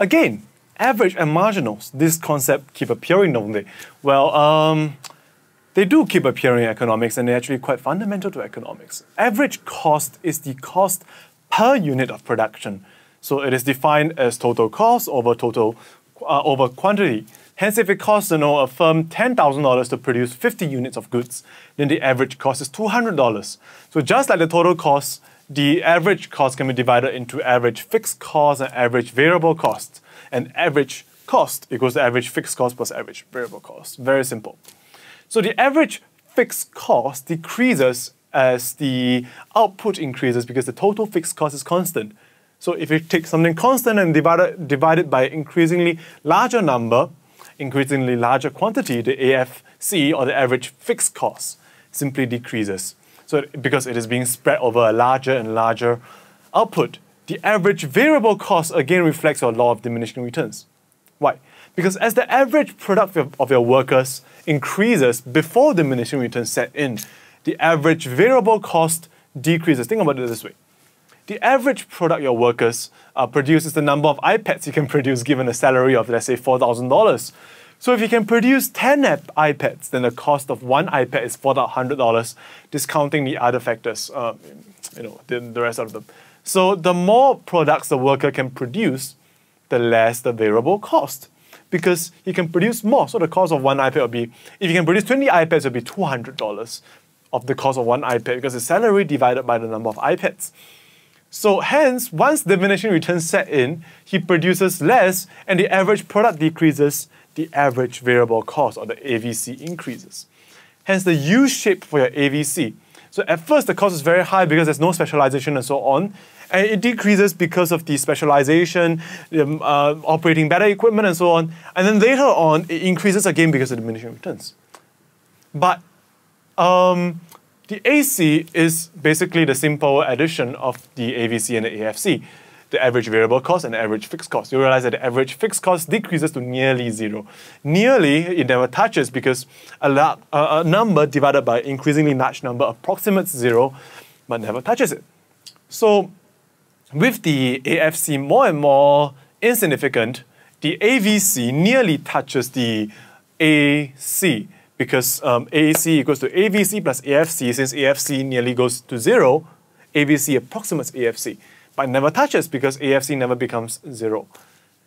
Again, average and marginals. This concept keep appearing, don't they? Well, um, they do keep appearing in economics and they're actually quite fundamental to economics. Average cost is the cost per unit of production. So it is defined as total cost over total uh, over quantity. Hence, if it costs you know, a firm $10,000 to produce 50 units of goods, then the average cost is $200. So just like the total cost, the average cost can be divided into average fixed cost and average variable cost. And average cost equals the average fixed cost plus average variable cost. Very simple. So the average fixed cost decreases as the output increases because the total fixed cost is constant. So if you take something constant and divide it, divide it by increasingly larger number, increasingly larger quantity, the AFC or the average fixed cost simply decreases. So because it is being spread over a larger and larger output. The average variable cost again reflects your law of diminishing returns. Why? Because as the average product of, your workers increases before diminishing returns set in, the average variable cost decreases. Think about it this way. The average product your workers uh, produce is the number of iPads you can produce given a salary of, let's say, $4,000. So if you can produce 10 iPads, then the cost of one iPad is $400, discounting the other factors, uh, you know, the, the rest of them. So the more products the worker can produce, the less the variable cost because he can produce more. So the cost of one iPad will be, if you can produce 20 iPads, it will be $200 of the cost of one iPad because the salary divided by the number of iPads. So hence, once diminishing returns set in, he produces less and the average product decreases, the average variable cost or the AVC increases. Hence the U shape for your AVC. So at first the cost is very high because there's no specialization and so on. And it decreases because of the specialization, um, uh, operating better equipment and so on. And then later on, it increases again because of diminishing returns. But um, the AC is basically the simple addition of the AVC and the AFC, the average variable cost and average fixed cost. You realize that the average fixed cost decreases to nearly zero. Nearly, it never touches because a, a number divided by increasingly large number approximates zero, but never touches it. So with the AFC more and more insignificant, the AVC nearly touches the AC because um, AAC equals to AVC plus AFC. Since AFC nearly goes to zero, AVC approximates AFC, but never touches because AFC never becomes zero.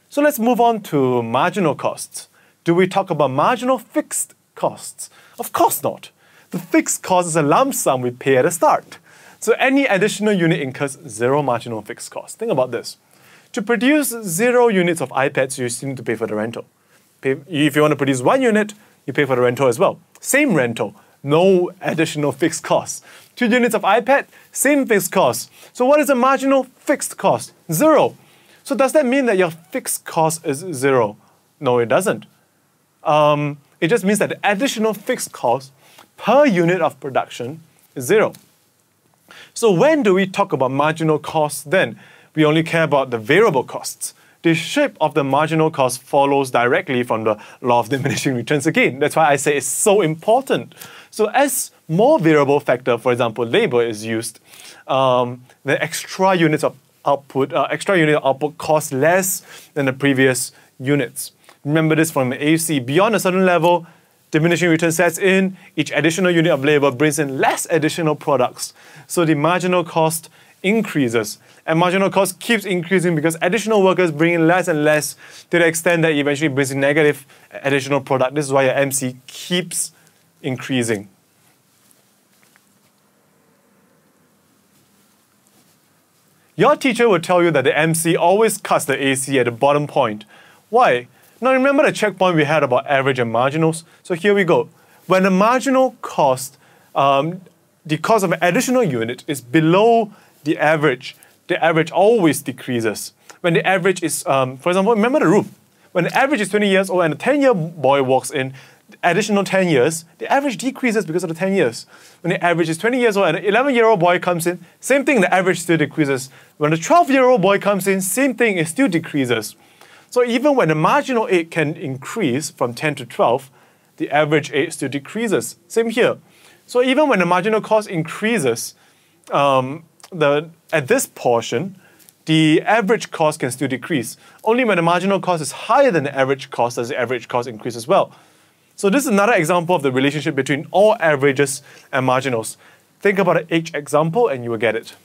So let's move on to marginal costs. Do we talk about marginal fixed costs? Of course not. The fixed cost is a lump sum we pay at the start. So any additional unit incurs zero marginal fixed cost. Think about this. To produce zero units of iPads, you still need to pay for the rental. If you want to produce one unit, you pay for the rental as well. Same rental, no additional fixed cost. Two units of iPad, same fixed cost. So what is the marginal fixed cost? Zero. So does that mean that your fixed cost is zero? No, it doesn't. Um, it just means that the additional fixed cost per unit of production is zero. So when do we talk about marginal costs then? We only care about the variable costs. The shape of the marginal cost follows directly from the law of diminishing returns again. That's why I say it's so important. So as more variable factor, for example, labor is used, um, the extra units of output, uh, extra unit of output costs less than the previous units. Remember this from AC. Beyond a certain level, diminishing return sets in, each additional unit of labor brings in less additional products. So the marginal cost increases. And marginal cost keeps increasing because additional workers bring in less and less to the extent that eventually brings in negative additional product. This is why your MC keeps increasing. Your teacher will tell you that the MC always cuts the AC at the bottom point. Why? Now remember the checkpoint we had about average and marginals? So here we go. When the marginal cost, um, the cost of an additional unit is below the average, the average always decreases. When the average is, um, for example, remember the room. When the average is 20 years old and a 10-year boy walks in, additional 10 years, the average decreases because of the 10 years. When the average is 20 years old and an 11 year old boy comes in, same thing, the average still decreases. When the 12 year old boy comes in, same thing, it still decreases. So even when the marginal age can increase from 10 to 12, the average age still decreases. Same here. So even when the marginal cost increases, um, the, at this portion, the average cost can still decrease. Only when the marginal cost is higher than the average cost does the average cost increase as well. So this is another example of the relationship between all averages and marginals. Think about an H example and you will get it.